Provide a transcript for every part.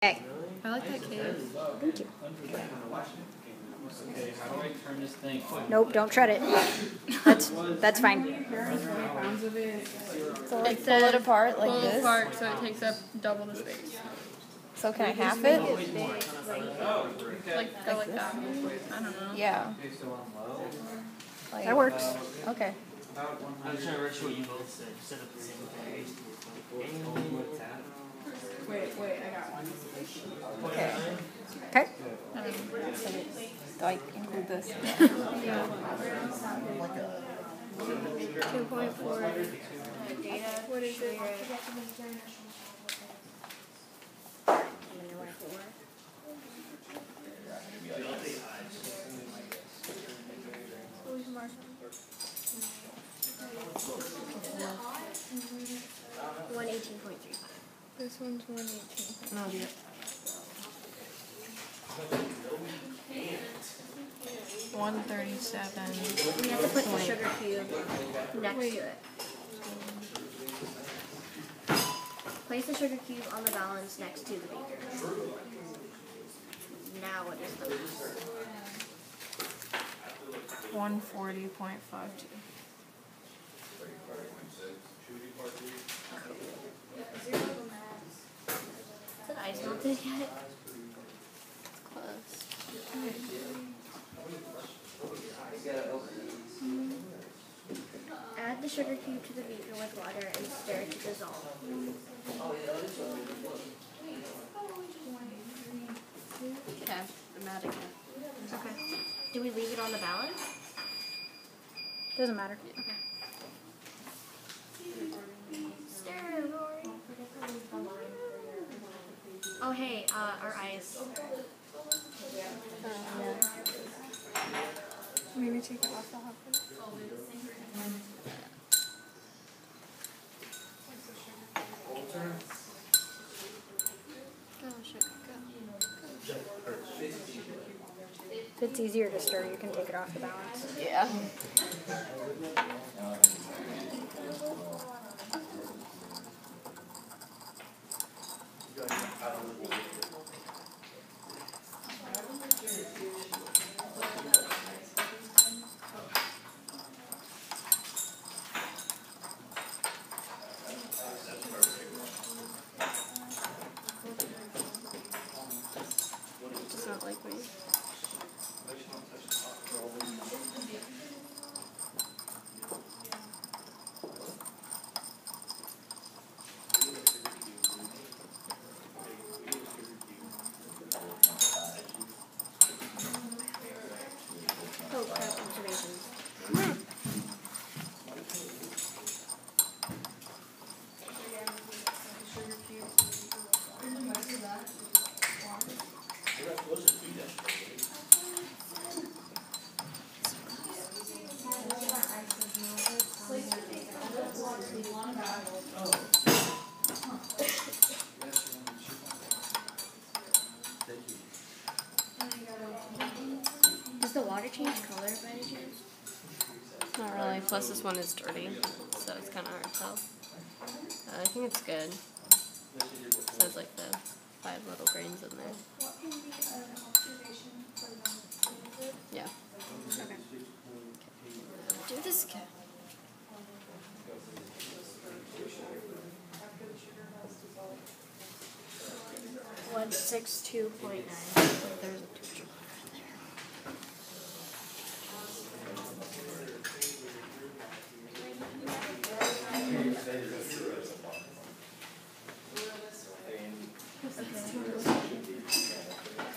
Okay. I like that cave. Thank you. Okay, how do I turn this thing on? Nope, don't shred it. That's that's fine. So like It pull it apart like Pull it this. apart so it takes up double the space. So can I half it? Like go like that. I don't know. Yeah. Like, That works. Okay. I'm just trying to rush what you both said. Set up the same thing. Wait, wait, I got one. Okay. Okay. Um, Do I include this? Two point four. What is it? One eighteen point three five. This one's one eighteen. No, yeah. One thirty-seven. We have to put the sugar cube next to it. Place the sugar cube on the balance next to the beaker. Now what is the mass? One forty point five two. Is it ice melted yet? It's close. Add the sugar cube to the beaker with water and stir to dissolve. Okay. I'm adding it. Okay. Do we leave it on the balance? Doesn't matter. Okay. Stir, Lori. Oh hey, uh, our ice. Maybe take it off the hot Go, sugar, go. If it's easier to stir, you can take it off the balance. Yeah. Water change color by any chance? Not really. Plus this one is dirty, so it's kind of hard to tell. Uh, I think it's good. It says like the five little grains in there. Yeah. Okay. Do this again. One six two point nine. There's a picture.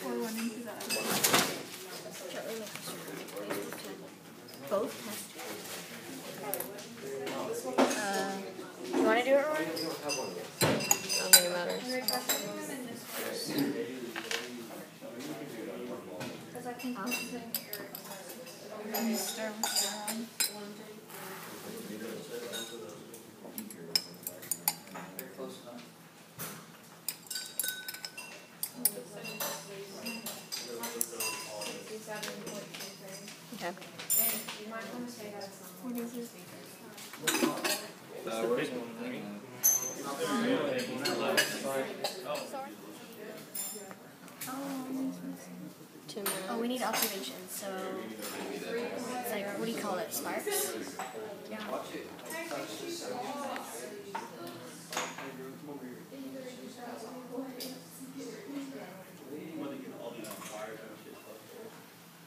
Pour one into that. Gently make the sugar cube place to both test tubes. Uh, you want to do it, Roy? I don't think it matters. Okay. What is the big one, I mean. Oh, we need observations, so it's like, what do you call it, sparks? Yeah.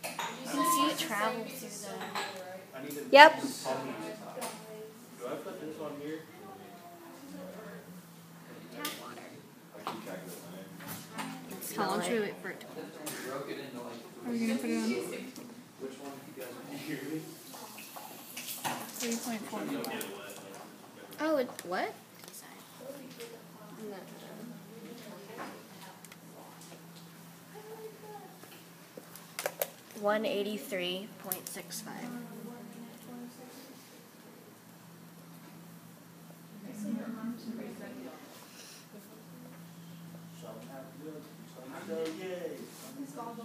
You can see it travel through the... Yep on here? tap water. How long should we wait for it to cool? Are we gonna put it on three point four? Oh, it, what? One eighty three point six five. Add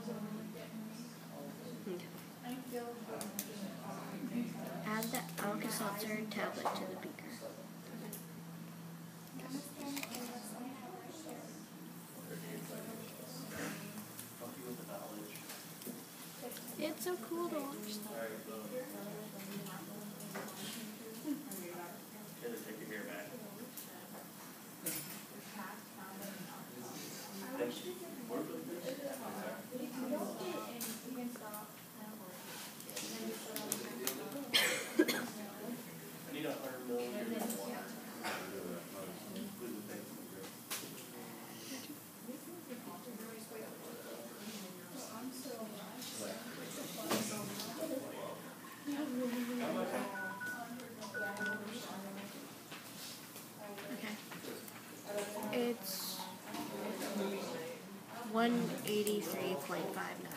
the Alka-Seltzer tablet to the beaker. It's so cool to watch. 183.59.